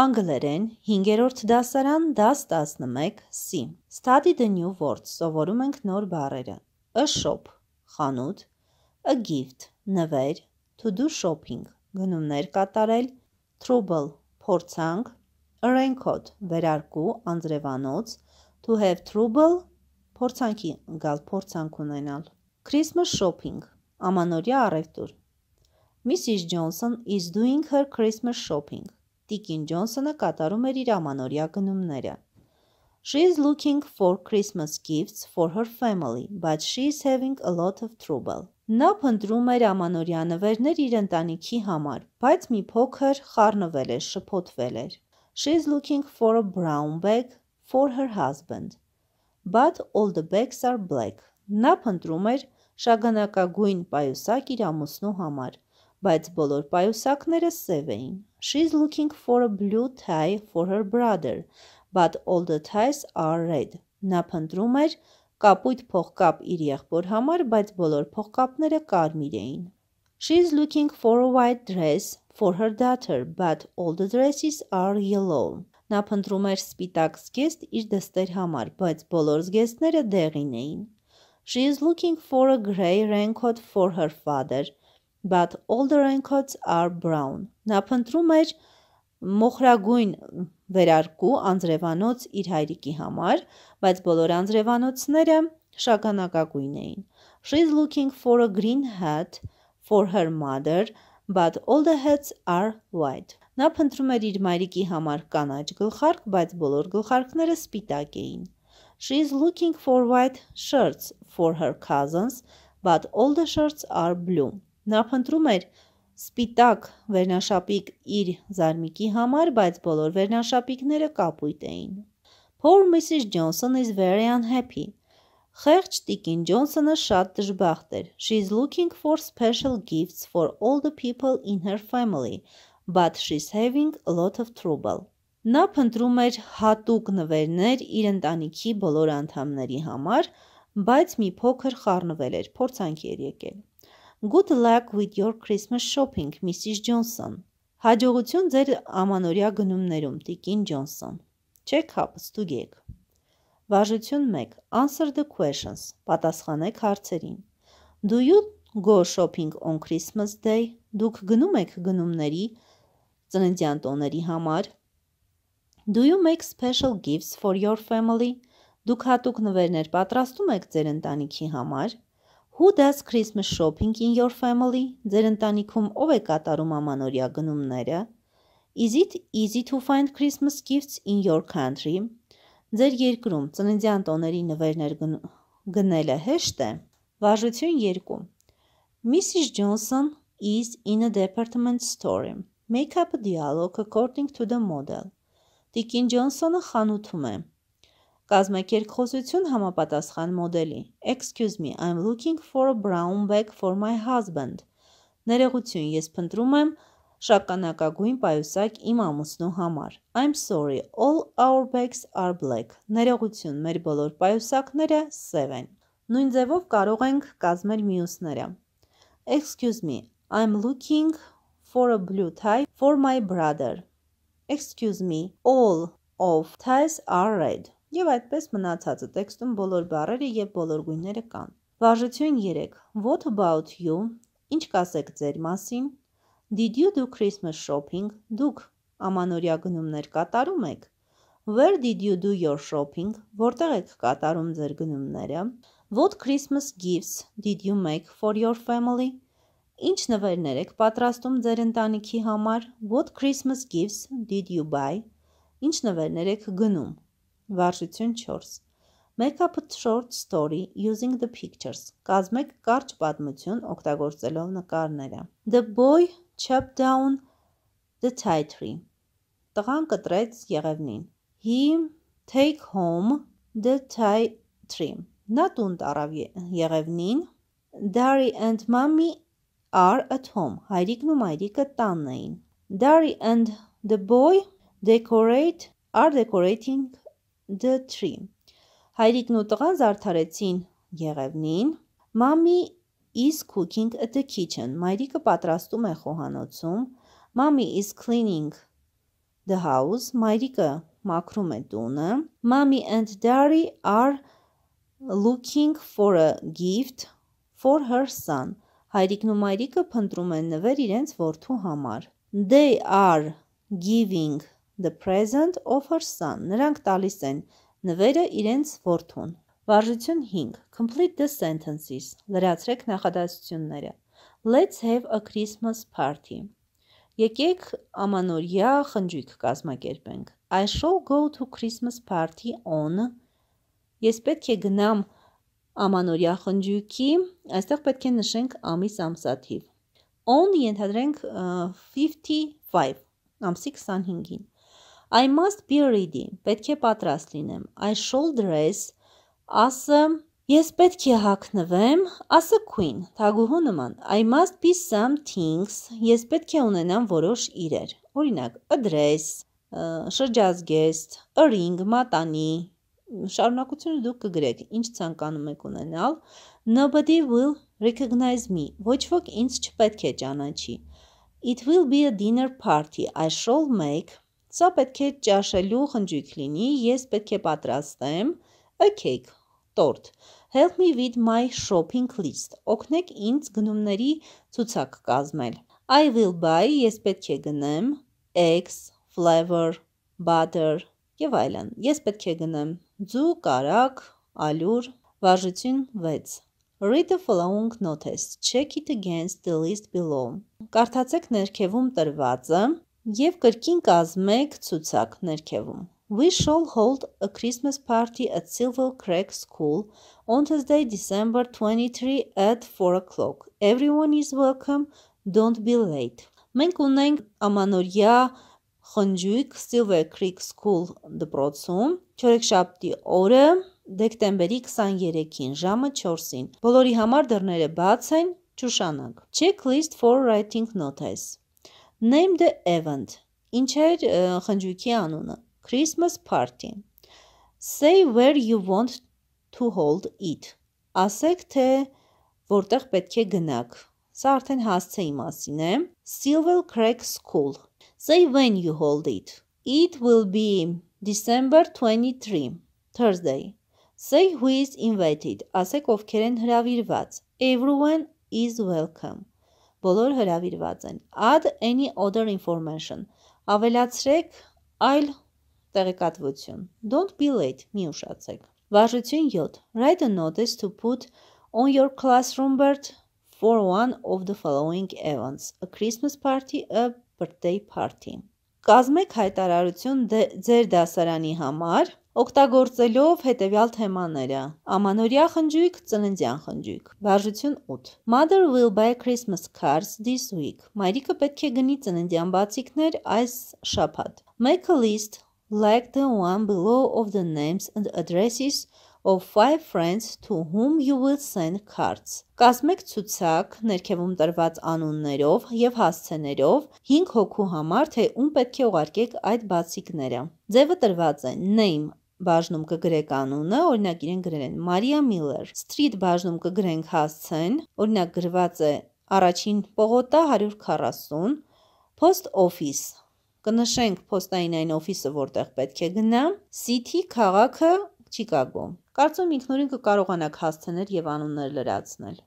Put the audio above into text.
Անգլերեն 5-րդ դասարան դաս 11 C Study the new words Սովորում ենք նոր բառերը A shop խանութ A gift նվեր To do shopping գնումներ կատարել Trouble փորձանք A raincoat վերարկու անձրևանոց To have trouble փորձանքի գալ փորձանք ունենալ Christmas shopping ամանորյա առևտուր Mrs. Johnson is doing her Christmas shopping Տիկին Ջոնսոնը կատարում էր իր ամանորյա գնումները։ She is looking for Christmas gifts for her family, but she is having a lot of trouble. Նա փնտրում էր ամանորյա նվերներ իր ընտանիքի համար, բայց մի փոքր խառնվել էր, շփոթվել էր։ She is looking for a brown bag for her husband, but all the bags are black. Նա փնտրում էր շագանակագույն պայուսակ իր ամուսնու համար, բայց բոլոր պայուսակները սև էին։ She is looking for a blue tie for her brother, but all the ties are red. Նա փնտրում էր կապույտ փողկապ իր եղբոր համար, բայց բոլոր փողկապները կարմիր էին։ She is looking for a white dress for her daughter, but all the dresses are yellow. Նա փնտրում էր սպիտակ զգեստ իր դստեր համար, բայց բոլոր զգեստները դեղին էին։ She is looking for a gray raincoat for her father, but all the raincoats are brown. Նա փնտրում էր մոխրագույն վերարկու անձրևանոց իր հայրիկի համար, բայց բոլոր անձրևանոցները շագանակագույն էին։ She is looking for a green hat for her mother, but all the hats are white. Նա փնտրում էր իր մայրիկի համար կանաչ գլխարկ, բայց բոլոր գլխարկները սպիտակ էին։ She is looking for white shirts for her cousins, but all the shirts are blue. Նա փնտրում էր սպիտակ վերնաշապիկ իր զարմիկի համար, բայց բոլոր վերնաշապիկները կապույտ էին։ Poor Mrs. Johnson is very unhappy. Խեղճ տիկին Ջոնսոնը շատ դժբախտ էր։ She is looking for special gifts for all the people in her family, but she's having a lot of trouble. Նա փնտրում էր հատուկ նվերներ իր ընտանիքի բոլոր անդամների համար, բայց մի փոքր խառնվել էր, փորձանքի էր եկել։ Good luck with your Christmas shopping, Mrs. Johnson։ Հաջողություն ձեր ամանորյա գնումներում, Տիկին Ջոնսոն։ Check up, ստուգեք։ Վարժություն 1. Answer the questions։ Պատասխանեք հարցերին։ Do you go shopping on Christmas Day? Դուք գնում եք գնումների ծննդյան տոների համար։ Do you make special gifts for your family? Դուք հատուկ նվերներ պատրաստում եք ձեր ընտանիքի համար։ Who does Christmas shopping in your family? Ձեր ընտանիքում ով է կատարում ամանորյա գնումները? Is it easy to find Christmas gifts in your country? Ձեր երկրում ծննդյան տոների նվերներ գնելը հեշտ է։ Վարժություն 2. Mrs. Johnson is in a department store. Make up a dialogue according to the model. Տիկին Ջոնսոնը խանութում է։ Կազմակերպխոսություն համապատասխան մոդելի. Excuse me, I'm looking for a brown bag for my husband. Ներողություն, ես փնտրում եմ շագանակագույն պայուսակ իմ ամուսնու համար. I'm sorry, all our bags are black. Ներողություն, մեր բոլոր պայուսակները սև են Նույն ձևով կարող ենք կազմել մյուսները. Excuse me, I'm looking for a blue tie for my brother. Excuse me, all of ties are red Եվ այդպես մնացածը տեքստում բոլոր բառերը եւ բոլոր գույները կան։ Վարժություն 3. What about you? Ինչ կասեք ձեր մասին? Did you do Christmas shopping? Դուք ամանորյա գնումներ կատարում եք։ Where did you do your shopping? Որտեղ եք կատարում ձեր գնումները։ What Christmas gifts did you make for your family? Ինչ նվերներ եք պատրաստում ձեր ընտանիքի համար։ What Christmas gifts did you buy? Ինչ նվերներ եք գնում։ Վարժություն 4 Make up a short story using the pictures. Կազմեք կարճ պատմություն օգտագործելով նկարները։ The boy chopped down the tie tree. Տղան կտրեց եղևնին։ He take home the tie tree. Նա տուն տարավ եղևնին։ Daddy and mommy are at home. Հայրիկն ու մայրիկը տանն էին։ Daddy and the boy decorate are decorating the tree։ Հայրիկն ու տղան զարդարեցին եղևնին։ Mommy is cooking at the kitchen։ Մայրիկը պատրաստում է խոհանոցում։ Mommy is cleaning the house, մայրիկը մաքրում է տունը, mommy and daddy are looking for a gift for her son, հայրիկն ու մայրիկը փնտրում են նվեր իրենց որդու համար, they are giving the present of her son, նրանք տալիս են նվերը իրենց որդուն, Վարժություն 5. Complete the sentences. Լրացրեք նախադասությունները։ Let's have a Christmas party. Եկեք ամանորյա խնջույք կազմակերպենք։ I shall go to Christmas party on Ես պետք է գնամ ամանորյա խնջույքի, այստեղ պետք է նշենք ամիս ամսաթիվ։ On ենթադրենք 55, ամսի 25-ին։ I must be ready, պետք է պատրաստ լինեմ։ I shall dress, ասը Ես պետք է հագնվեմ, ասը queen, թագուհու նման։ I must be some things, ես պետք է ունենամ որոշ իրեր։ Օրինակ, a dress, շրջազգեստ, a ring, մատանի։ Շարունակությունը դուք կգրեք, ինչ ցանկանում եք ունենալ։ Nobody will recognize me, ոչ ոք ինձ չպետք է ճանաչի։ It will be a dinner party, I shall make Սա պետք է ճաշելու խնջույք լինի, ես պետք է պատրաստեմ a cake, տորտ։ Help me with my shopping list. Օգնեք ինձ գնումների ցուցակ կազմել։ I will buy, ես պետք է գնեմ, eggs, flour, butter եւ այլն։ Ես պետք է գնեմ ձու, կարագ, ալյուր, վարժություն 6։ Read the following notice. Check it against the list below. Կարդացեք ներքևում տրվածը եւ կրկին կազմեք ցուցակ ներքևում։ We shall hold a Christmas party at Silver Creek School on Thursday, December 23 at 4 o'clock. Everyone is welcome. Don't be late. Մենք ունենք ամանորյա խնջույք Silver Creek School դպրոցում չորեքշաբթի օրը դեկտեմբերի 23-ին ժամը 4-ին։ Բոլորի համար դռները բաց են, ճուշանակ։ Checklist for writing notice. Name the event. Ինչ էր խնջույքի անունը։ Christmas party. Say where you want to hold it. Ասեք թե որտեղ պետք է գնաք։ Սա արդեն հասցեի մասին է։ Silver Creek School. Say when you hold it. It will be December 23, Thursday. Say who is invited. Ասեք ովքեր են հրավիրված։ Everyone is welcome. Բոլոր հրավիրված են։ Add any other information. Ավելացրեք այլ Տեղեկատվություն. Don't be late, մի ուշացեք։ Վարժություն 7. Write a notice to put on your classroom board for one of the following events: a Christmas party, a birthday party։ Կազմեք հայտարարություն ձեր դասարանի համար, օգտագործելով հետևյալ թեմաները. Ամանորյա խնջույք, ծննդյան խնջույք։ Վարժություն 8. Mother will buy Christmas cards this week։ Մայրիկը պետք է գնի ծննդյան բացիկներ այս շաբաթ։ Make a list like the one below of the names and addresses of five friends to whom you will send cards։ Կազմեք ցուցակ ներքևում տրված անուններով եւ հասցեներով 5 հոգու համար, թե ում պետք է ուղարկեք այդ բացիկները։ Ձևը տրված է name բաժնում կգրեք անունը, օրինակ իրեն գրել են Մարիա Միլլեր։ Street բաժնում կգրենք հասցեն, օրինակ գրված է առաջին պողոտա 140, Post Office Կնշենք փոստային այն օֆիսը, որտեղ պետք է գնամ, City քաղաքը Չիկագո։ Կարծում ինքնուրույն կկարողանաք հասցնել եւ անուններ լրացնել։